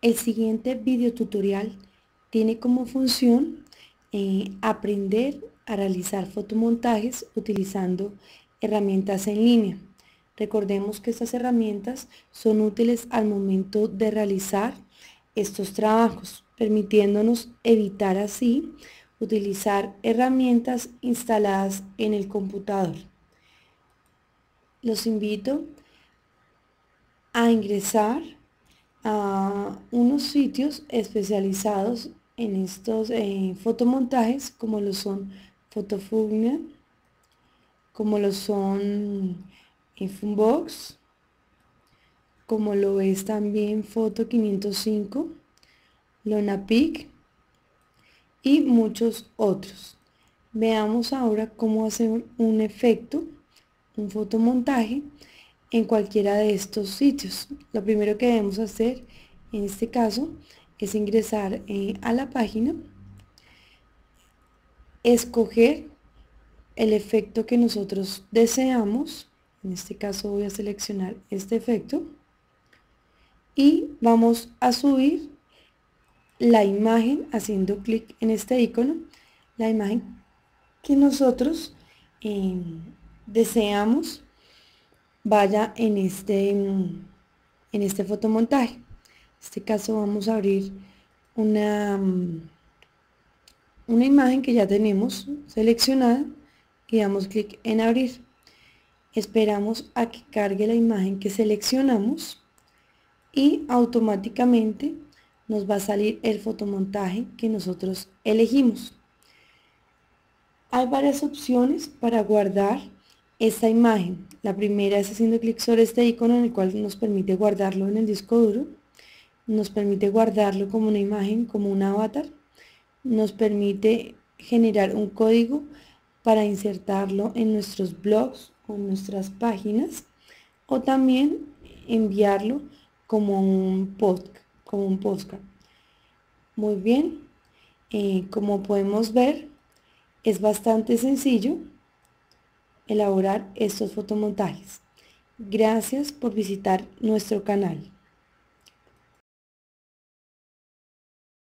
El siguiente video tutorial tiene como función eh, aprender a realizar fotomontajes utilizando herramientas en línea. Recordemos que estas herramientas son útiles al momento de realizar estos trabajos, permitiéndonos evitar así utilizar herramientas instaladas en el computador. Los invito a ingresar a unos sitios especializados en estos eh, fotomontajes como lo son Photofugna, como lo son Infobox, como lo es también Foto 505, Lonapic y muchos otros. Veamos ahora cómo hacer un efecto, un fotomontaje en cualquiera de estos sitios. Lo primero que debemos hacer en este caso es ingresar eh, a la página, escoger el efecto que nosotros deseamos, en este caso voy a seleccionar este efecto, y vamos a subir la imagen haciendo clic en este icono, la imagen que nosotros eh, deseamos vaya en este, en este fotomontaje. En este caso vamos a abrir una, una imagen que ya tenemos seleccionada y damos clic en abrir. Esperamos a que cargue la imagen que seleccionamos y automáticamente nos va a salir el fotomontaje que nosotros elegimos. Hay varias opciones para guardar esta imagen. La primera es haciendo clic sobre este icono en el cual nos permite guardarlo en el disco duro. Nos permite guardarlo como una imagen, como un avatar. Nos permite generar un código para insertarlo en nuestros blogs o en nuestras páginas. O también enviarlo como un post, como un postcard. Muy bien, eh, como podemos ver, es bastante sencillo elaborar estos fotomontajes. Gracias por visitar nuestro canal.